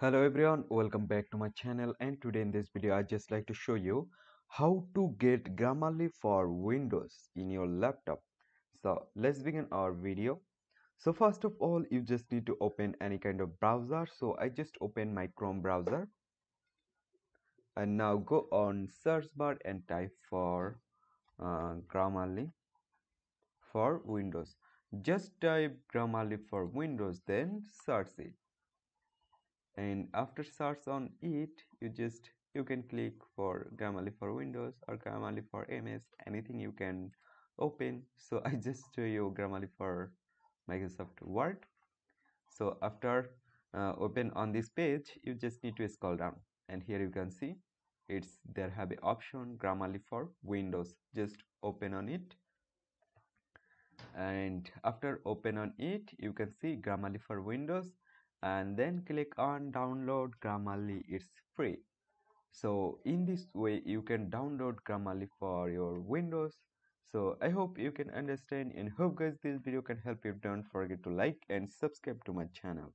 Hello everyone, welcome back to my channel and today in this video I just like to show you how to get Grammarly for Windows in your laptop. So let's begin our video. So first of all you just need to open any kind of browser. So I just open my Chrome browser and now go on search bar and type for uh, Grammarly for Windows. Just type Grammarly for Windows then search it and after search on it you just you can click for Grammarly for Windows or Grammarly for MS anything you can open. So I just show you Grammarly for Microsoft Word. So after uh, open on this page you just need to scroll down. And here you can see it's there have a option Grammarly for Windows. Just open on it. And after open on it you can see Grammarly for Windows and then click on download Grammarly it's free. So in this way you can download Grammarly for your Windows. So I hope you can understand and hope guys this video can help you. Don't forget to like and subscribe to my channel